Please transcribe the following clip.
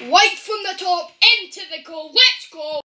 Right from the top into the goal. Let's go.